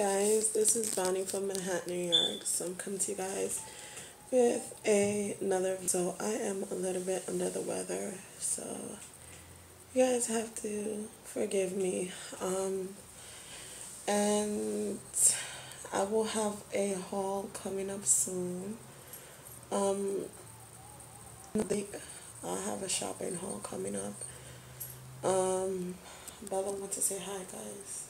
guys, this is Brownie from Manhattan, New York. So I'm coming to you guys with a, another. So I am a little bit under the weather, so you guys have to forgive me. Um, and I will have a haul coming up soon. Um, I'll have a shopping haul coming up. Um, Bella wants to say hi, guys.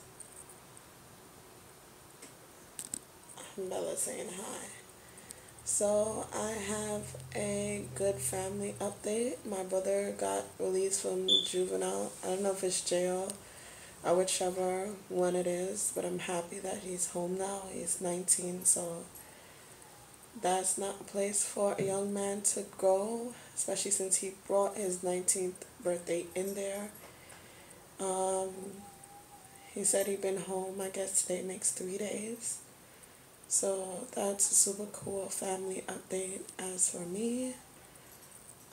Bella saying hi. So I have a good family update. My brother got released from juvenile. I don't know if it's jail or whichever one it is, but I'm happy that he's home now. He's 19, so that's not a place for a young man to go, especially since he brought his 19th birthday in there. Um, he said he'd been home, I guess today makes three days. So that's a super cool family update as for me.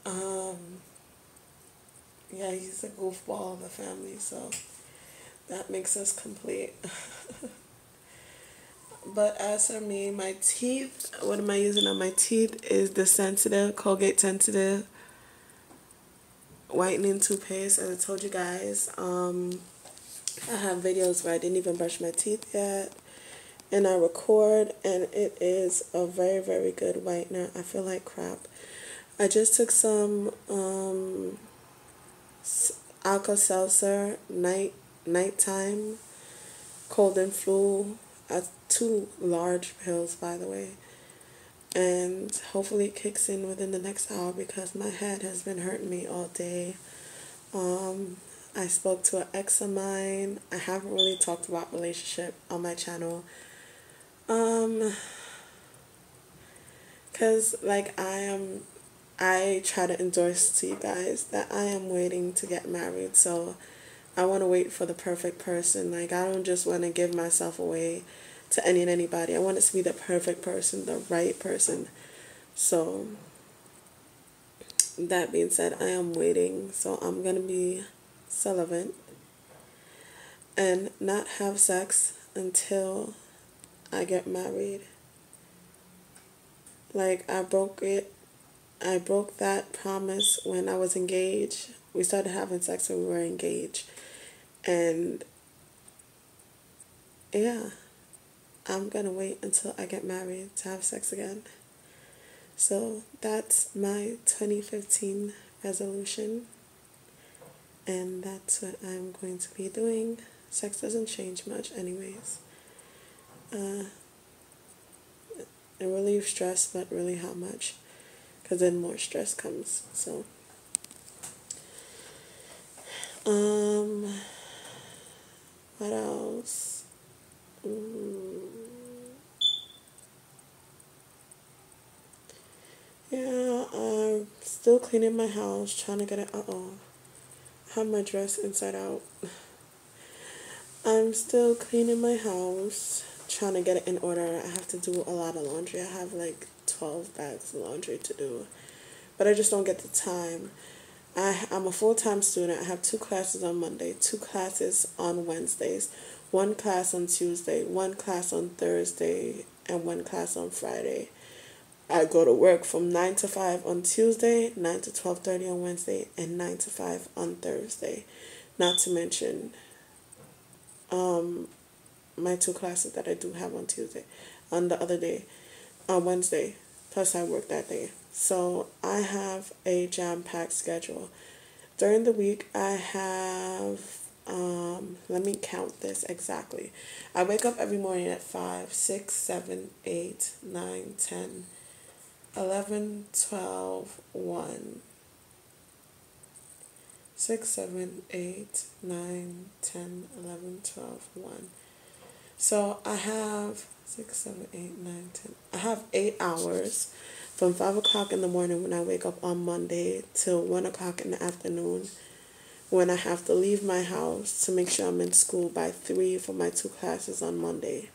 Um, yeah, he's a goofball of the family, so that makes us complete. but as for me, my teeth, what am I using on my teeth is the Sensitive, Colgate Sensitive whitening toothpaste, as I told you guys. Um, I have videos where I didn't even brush my teeth yet and I record and it is a very very good whitener. I feel like crap. I just took some um, Alka-Seltzer night nighttime cold and flu. Uh, two large pills by the way. And hopefully it kicks in within the next hour because my head has been hurting me all day. Um, I spoke to an ex of mine. I haven't really talked about relationship on my channel um, cause like I am, I try to endorse to you guys that I am waiting to get married. So I want to wait for the perfect person. Like I don't just want to give myself away to any and anybody. I want it to be the perfect person, the right person. So that being said, I am waiting. So I'm gonna be celibate and not have sex until I get married. Like I broke it I broke that promise when I was engaged. We started having sex when we were engaged. And yeah, I'm to wait until I get married to have sex again. So that's my 2015 resolution. And that's what I'm going to be doing. Sex doesn't change much, anyways uh, it relieves stress, but really how much? Because then more stress comes. So, um, what else? Mm. Yeah, I'm still cleaning my house, trying to get it. Uh oh, have my dress inside out. I'm still cleaning my house, trying to get it in order. I have to do a lot of laundry. I have like 12 bags of laundry to do, but I just don't get the time. I, I'm a full time student. I have two classes on Monday, two classes on Wednesdays, one class on Tuesday, one class on Thursday, and one class on Friday. I go to work from 9 to 5 on Tuesday, 9 to 12:30 on Wednesday, and 9 to 5 on Thursday. Not to mention um, my two classes that I do have on Tuesday, on the other day, on Wednesday. Plus, I work that day. So I have a jam packed schedule. During the week, I have, um, let me count this exactly. I wake up every morning at 5, 6, 7, 8, 9, 10, 11, 12, 1. 6, 7, 8, 9, 10, 11, 12, 1. So I have six, seven, eight, nine, ten. I have eight hours from five o'clock in the morning when I wake up on Monday till one o'clock in the afternoon when I have to leave my house to make sure I'm in school by three for my two classes on Monday.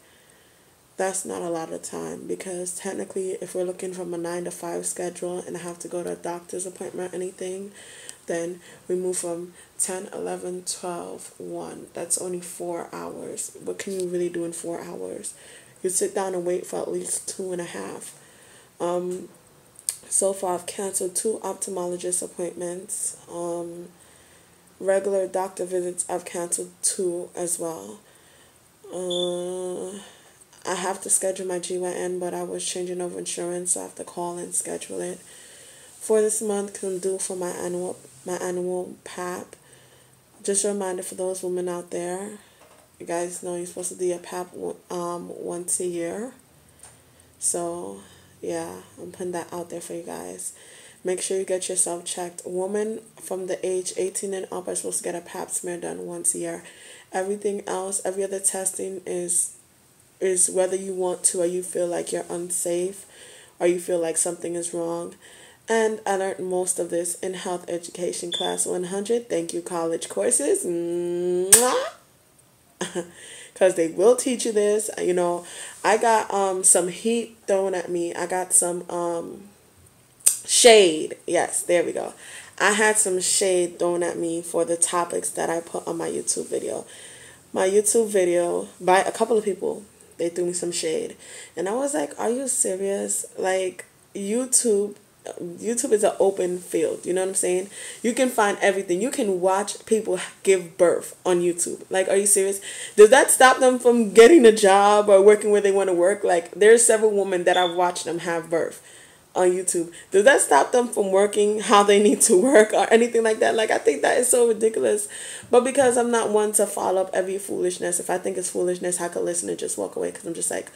That's not a lot of time because technically if we're looking from a nine to five schedule and I have to go to a doctor's appointment or anything, then we move from 10 11 12 1 that's only four hours. What can you really do in four hours? You sit down and wait for at least two and a half. Um, so far i've canceled two ophthalmologist appointments. Um, regular doctor visits i've canceled two as well. Uh, I have to schedule my GYN, but I was changing over insurance, so I have to call and schedule it for this month because I'm due for my annual my annual PAP. Just a reminder for those women out there, you guys know you're supposed to do a PAP um once a year. So yeah, I'm putting that out there for you guys. Make sure you get yourself checked. Women from the age 18 and up are supposed to get a pap smear done once a year. Everything else, every other testing is is whether you want to or you feel like you're unsafe or you feel like something is wrong. And I learned most of this in health education class 100. Thank you, college courses. Because they will teach you this. You know, I got um some heat thrown at me. I got some um shade. Yes, there we go. I had some shade thrown at me for the topics that I put on my YouTube video. My YouTube video by a couple of people they threw me some shade. And I was like, are you serious? Like, YouTube YouTube is an open field. You know what I'm saying? You can find everything. You can watch people give birth on YouTube. Like, are you serious? Does that stop them from getting a job or working where they want to work? Like, there's several women that I've watched them have birth on YouTube. Does that stop them from working how they need to work or anything like that? Like, I think that is so ridiculous. But because I'm not one to follow up every foolishness, if I think it's foolishness, I could listen and just walk away because I'm just like,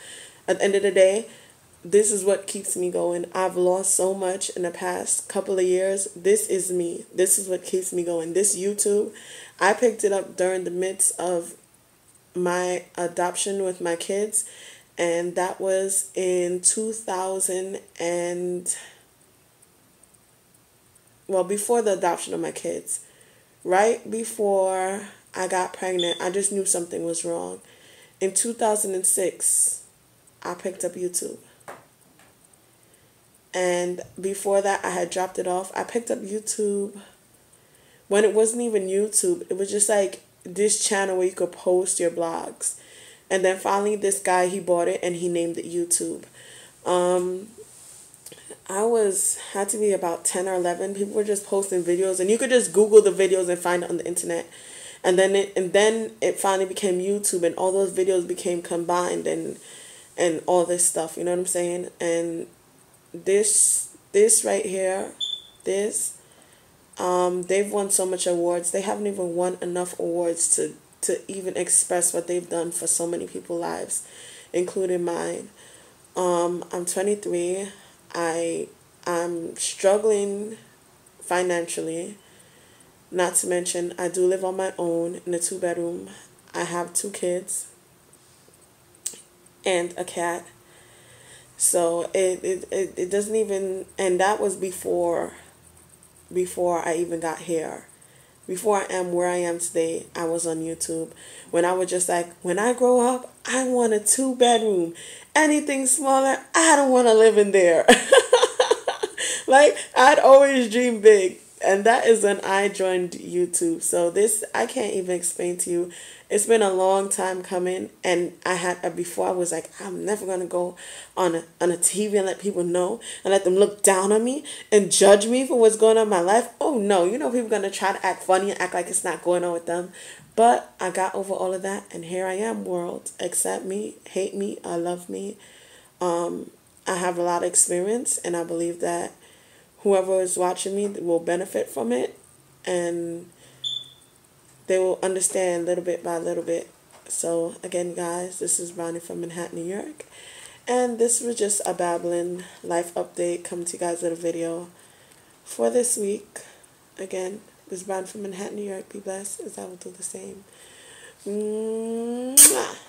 at the end of the day, this is what keeps me going. I've lost so much in the past couple of years. This is me. This is what keeps me going. This YouTube, I picked it up during the midst of my adoption with my kids and that was in 2000 and well before the adoption of my kids right before i got pregnant i just knew something was wrong in 2006 i picked up youtube and before that i had dropped it off i picked up youtube when it wasn't even youtube it was just like this channel where you could post your blogs and then finally, this guy, he bought it and he named it YouTube. Um, I was, had to be about 10 or 11. People were just posting videos and you could just Google the videos and find it on the internet. And then it, and then it finally became YouTube and all those videos became combined and, and all this stuff, you know what I'm saying? And this, this right here, this, um, they've won so much awards. They haven't even won enough awards to to even express what they've done for so many people's lives, including mine. Um, I'm 23. I I'm struggling financially. Not to mention, I do live on my own in a two bedroom. I have two kids and a cat. So it, it, it, it doesn't even, and that was before, before I even got here before I am where I am today, I was on YouTube when I was just like, when I grow up, I want a two bedroom. Anything smaller, I don't want to live in there. like, I'd always dream big. And that is when I joined YouTube. So, this, I can't even explain to you. It's been a long time coming and i had uh, before i was like i'm never to go on a, on a tv and let people know and let them look down on me and judge me for what's going on in my life. Oh no. You know people to try to act funny and act like it's not going on with them. But i got over all of that and here i am world. Accept me hate me i love me. Um, i have a lot of experience and i believe that whoever is watching me will benefit from it and they will understand little bit by little bit. So again, guys, this is Brownie from Manhattan, New York. And this was just a babbling life update coming to you guys with a video for this week. Again, this is Brownie from Manhattan, New York. Be blessed as I will do the same. Mwah.